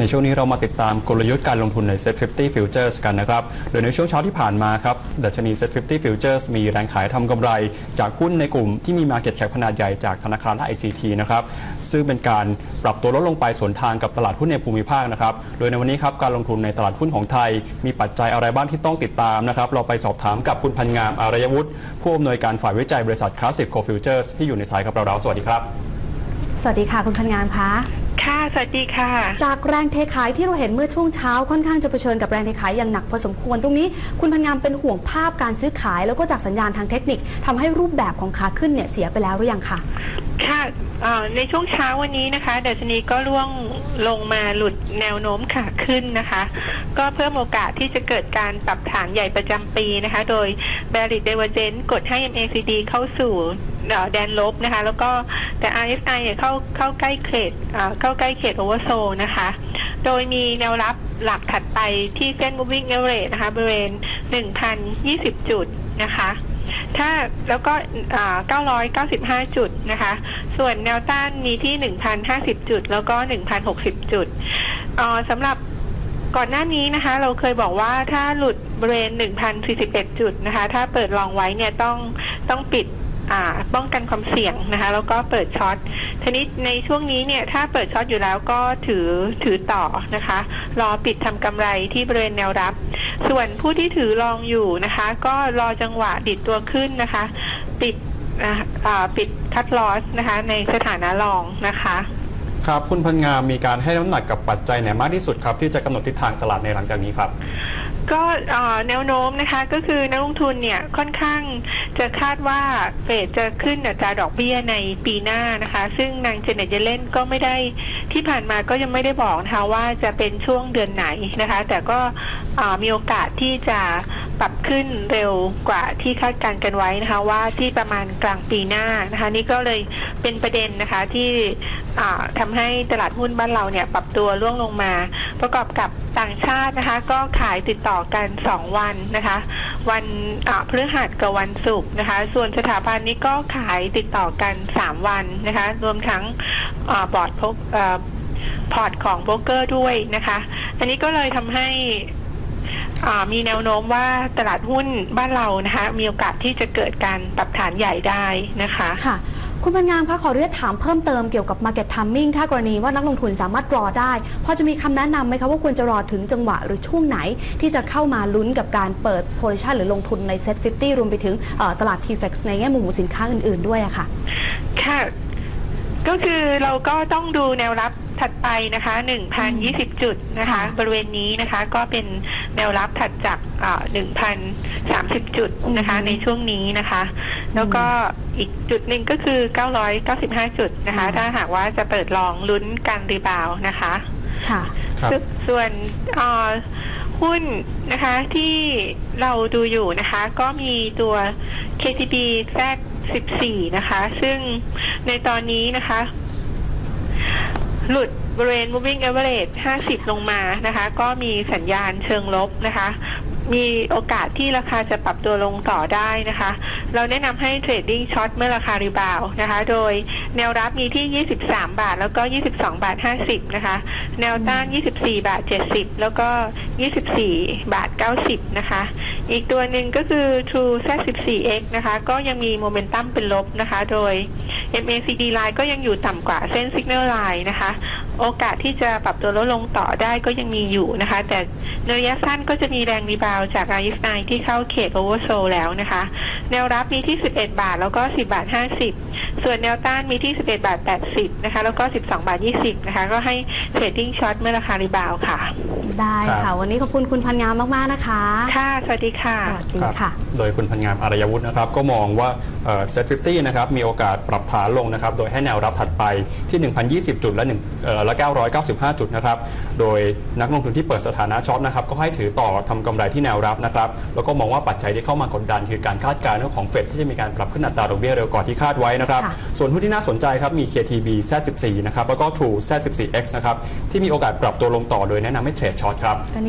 ในช่วงนี้เรามาติดตามกลยุทธ์การลงทุนใน Set 50 Futures กันนะครับโดยในช่วงเช้าที่ผ่านมาครับดัชนี Set 50 Futures มีแรงขายทำกำไร จากหุ้นในกลุ่มที่มี Market Cap ขนาดใหญ่จากธนาคารและ ICT นะครับซึ่งเป็นการปรับตัวลดลงไปสวนทางกับตลาดหุ้นในภูมิภาคนะครับโดยในวันนี้ครับการลงทุนในตลาดหุ้นของไทย มีปัจจัยอะไรบ้างที่ต้องติดตามนะครับเราไปสอบถามกับคุณพันงามอารยวุฒิผู้อำนวยการฝ่ายวิจัยบริษัท Classic Co Futures ที่อยู่ในสายกับเราเราสวัสดีครับ สวัสดีค่ะคุณพันงานคะ ค่ะ สวัสดีค่ะ จากแรงเทขายที่เราเห็นเมื่อช่วงเช้าค่อนข้างจะเผชิญกับแรงเทขายอย่างหนักพอสมควรตรงนี้ คุณพันงานเป็นห่วงภาพการซื้อขาย แล้วก็จากสัญญาณทางเทคนิคทำให้รูปแบบของขาขึ้นเนี่ยเสียไปแล้วหรือยังคะค่ะเอ่อในช่วงเช้าวันนี้นะคะดัชนีก็ร่วงลงมาหลุดแนวโน้มขาขึ้นนะคะ ก็เพิ่มโอกาสที่จะเกิดการปรับฐานใหญ่ประจำปีนะคะ โดย Bearish Divergence กดให้ MACD เข้าสู่เอ่อ แดนลบนะคะ แล้วก็แต่ RSI เนี่ยเข้าเข้าใกล้เขตเอ่อเข้าใกล้เขต Oversold นะคะ โดยมีแนวรับหลักถัดไปที่เส้น Moving Average นะคะบริเวณ 1,020 จุดนะคะถ้าแล้วก็อ่า995 จุดนะคะ ส่วนแนวต้านมีที่ 1,050 จุด แล้วก็ 1,060 จุดสำหรับก่อนหน้านี้นะคะ เราเคยบอกว่าถ้าหลุดบริเวณ1,041 จุดนะคะ ถ้าเปิดลองไว้เนี่ยต้องต้องปิด ป้องกันความเสี่ยงนะคะ แล้วก็เปิดช็อตทีนี้ในช่วงนี้เนี่ยถ้าเปิดช็อตอยู่แล้วก็ถือถือต่อนะคะ รอปิดทำกำไรที่บริเวณแนวรับ ส่วนผู้ที่ถือรองอยู่นะคะ ก็รอจังหวะดิดตัวขึ้นนะคะ ปิดอ่าอ่าปิดคัดลอสนะคะ ในสถานะรองนะคะครับคุณพันงามมีการให้น้ำหนักกับปัจจัยไหนมากที่สุดครับ ที่จะกำหนดทิศทางตลาดในหลังจากนี้ครับ ก็เอ่อแนวโน้มนะคะก็คือนักลงทุนเนี่ยค่อนข้าง จะคาดว่าเฟดจะขึ้นอัตราดอกเบี้ยในปีหน้านะคะ ซึ่งนางเจเน็ตเยเลนก็ไม่ได้ที่ผ่านมาก็ยังไม่ได้บอกนะคะว่าจะเป็นช่วงเดือนไหนนะคะ แต่ก็มีโอกาสที่จะปรับขึ้นเร็วกว่าที่คาดการณ์กันไว้นะคะว่าที่ประมาณกลางปีหน้านะคะ นี่ก็เลยเป็นประเด็นนะคะที่อ่าทำให้ตลาดหุ้นบ้านเราเนี่ยปรับตัวร่วงลงมา ประกอบกับต่างชาตินะคะ ก็ขายติดต่อกัน 2 วันนะคะ วันพฤหัสกับวันศุกร์นะคะ ส่วนสถาบันนี้ก็ขายติดต่อกัน3วันนะคะ รวมทั้งอบอร์ดพกเอ่อพอร์ตของโบรกเกอร์ด้วยนะคะ อันนี้ก็เลยทำให้มีแนวโน้มว่าตลาดหุ้นบ้านเรานะคะ มีโอกาสที่จะเกิดการปรับฐานใหญ่ได้นะคะ ค่ะ คุณพันงานคะขอเรียนถามเพิ่มเติมเกี่ยวกับ Market Timing ถ้ากรณีว่านักลงทุนสามารถรอได้ พอจะมีคำแนะนำไหมคะว่าควรจะรอถึงจังหวะหรือช่วงไหน ที่จะเข้ามาลุ้นกับการเปิดโพลิชันหรือลงทุนในเซ็ต50 รวมไปถึงตลาด t f ฟในแง่มุมของสินค้าอื่น ๆ ด้วยอะค่ะค่ะ ก็คือเราก็ต้องดูแนวรับถัดไปนะคะ1,020 จุดนะคะค่ะบริเวณนี้นะคะก็เป็นแนวรับถัดจากอ่า1,030 จุดนะคะอืมในช่วงนี้นะคะ แล้วก็อีกจุดหนึ่งก็คือ 995 จุดนะคะอ่าถ้าหากว่าจะเปิดลองลุ้นการ rebound นะคะ ค่ะครับสส่วนเอ่อหุ้นนะคะที่เราดูอยู่นะคะ ก็มีตัว KTB Z14 นะคะ ซึ่งในตอนนี้นะคะ หลุดบริเวณ moving average 50 ลงมานะคะ ก็มีสัญญาณเชิงลบนะคะ มีโอกาสที่ราคาจะปรับตัวลงต่อได้นะคะ เราแนะนำให้ trading short เมื่อราคา rebound นะคะ โดยแนวรับมีที่ 23 บาท แล้วก็ 22 บาท 50 นะคะ แนวต้าน 24 บาท 70 แล้วก็ 24 บาท 90 นะคะ อีกตัวหนึ่งก็คือ True Z14X นะคะ ก็ยังมีโมเมนตัมเป็นลบนะคะ โดย MACD line ก็ยังอยู่ต่ำกว่าเส้น Signal line นะคะ โอกาสที่จะปรับตัวลดลงต่อได้ก็ยังมีอยู่นะคะ แต่ในระยะสั้นก็จะมีแรง rebound จาก RSI ที่เข้าเขต Oversold แล้วนะคะ แนวรับมีที่ 11 บาทแล้วก็ 10 บาท 50 ส่วนแนวต้านมีที่ 11 บาท 80 นะคะ แล้วก็ 12 บาท 20 นะคะ ก็ให้ trading short เมื่อราคา rebound ค่ะ ได้ครัค่ะ บ วันนี้ขอบคุณคุณพันงามมาก ๆ นะคะ ค่ะ สวัสดีค่ะ สวัสดีครับค่ะ โดยคุณพันงามอารยวุฒินะครับก็มองว่า SET50นะครับมีโอกาสปรับฐานลงนะครับโดยให้แนวรับถัดไปที่ 1,020 จุดและ1เอ่อและ 995 จุดนะครับโดยนักลงทุนที่เปิดสถานะ short นะครับก็ให้ถือต่อทำกำไรที่แนวรับนะครับแล้วก็มองว่าปัจจัยที่เข้ามากดดันคือการคาดการณ์เรื่องของเฟดที่จะมีการปรับขึ้นอัตราดอกเบี้ยเร็วกว่าที่คาดไว้นะครับค่ะส่วนหุ้นที่น่าสนใจครับมี KTB Z14 นะครับแล้วก็ True Z14X นะครับที่มีโอกาสปรับตัวลงต่อโดยแนะนำให้เทรดช็อตครับ ก็นี่